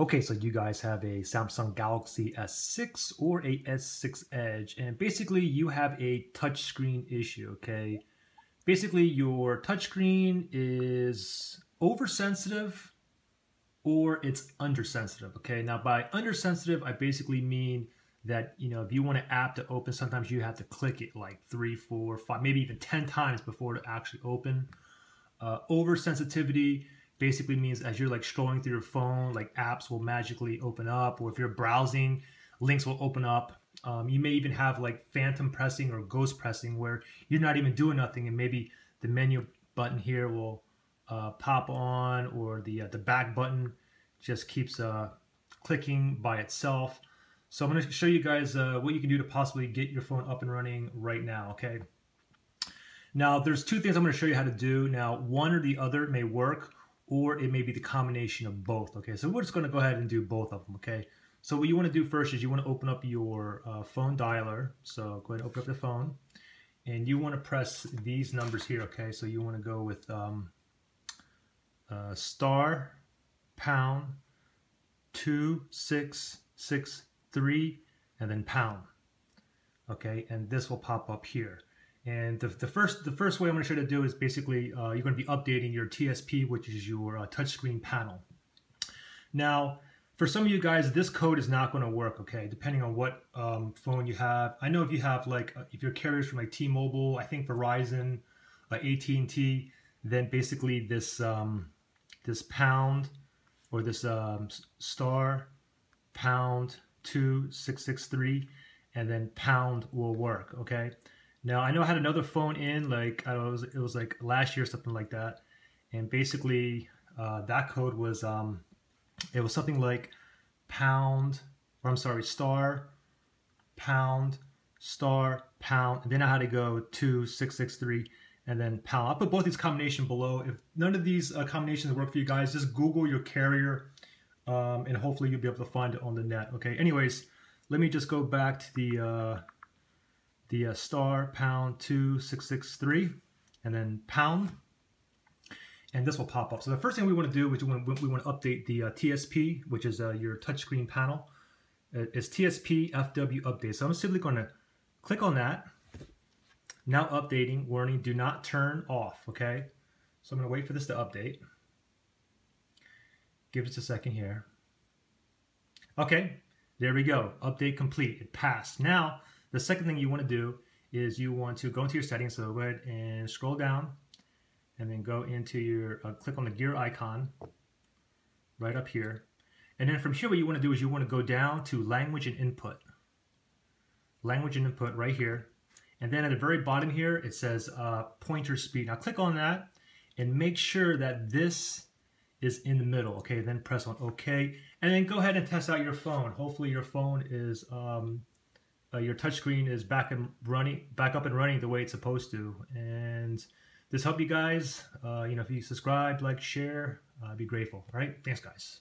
Okay, so you guys have a Samsung Galaxy S6 or a S6 Edge, and basically you have a touchscreen issue, okay? Basically your touchscreen is oversensitive or it's undersensitive, okay? Now by undersensitive, I basically mean that, you know, if you want an app to open, sometimes you have to click it like three, four, five, maybe even 10 times before it actually open. Uh, oversensitivity, basically means as you're like scrolling through your phone, like apps will magically open up, or if you're browsing, links will open up. Um, you may even have like phantom pressing or ghost pressing where you're not even doing nothing, and maybe the menu button here will uh, pop on, or the uh, the back button just keeps uh, clicking by itself. So I'm going to show you guys uh, what you can do to possibly get your phone up and running right now. Okay. Now, there's two things I'm going to show you how to do. Now, one or the other may work or it may be the combination of both. Okay, so we're just going to go ahead and do both of them. Okay, so what you want to do first is you want to open up your uh, phone dialer. So go ahead and open up the phone, and you want to press these numbers here. Okay, so you want to go with um, uh, star pound two six six three and then pound. Okay, and this will pop up here. And the, the first the first way I'm going to show you to do is basically uh, you're going to be updating your TSP, which is your uh, touchscreen panel. Now, for some of you guys, this code is not going to work, okay, depending on what um, phone you have. I know if you have, like, uh, if your carriers from, like, T-Mobile, I think Verizon, uh, AT&T, then basically this, um, this pound or this um, star pound 2663 and then pound will work, okay? Now I know I had another phone in like I was it was like last year something like that, and basically uh, that code was um, it was something like pound or I'm sorry star pound star pound and then I had to go to six six three and then pound. I'll put both these combination below. If none of these uh, combinations work for you guys, just Google your carrier um, and hopefully you'll be able to find it on the net. Okay. Anyways, let me just go back to the uh, the uh, star pound 2663 and then pound and this will pop up. So the first thing we want to do is we want we want to update the uh, TSP, which is uh, your touchscreen panel. It's TSP FW update. So I'm simply going to click on that. Now updating, warning, do not turn off, okay? So I'm going to wait for this to update. Give us a second here. Okay, there we go. Update complete. It passed. Now, the second thing you want to do is you want to go into your settings. So go ahead and scroll down and then go into your, uh, click on the gear icon right up here. And then from here, what you want to do is you want to go down to language and input. Language and input right here. And then at the very bottom here, it says uh, pointer speed. Now click on that and make sure that this is in the middle. Okay, then press on OK. And then go ahead and test out your phone. Hopefully your phone is um, uh, your touchscreen is back and running, back up and running the way it's supposed to. And this help you guys. Uh, you know, if you subscribe, like, share, uh, I'd be grateful. All right, thanks, guys.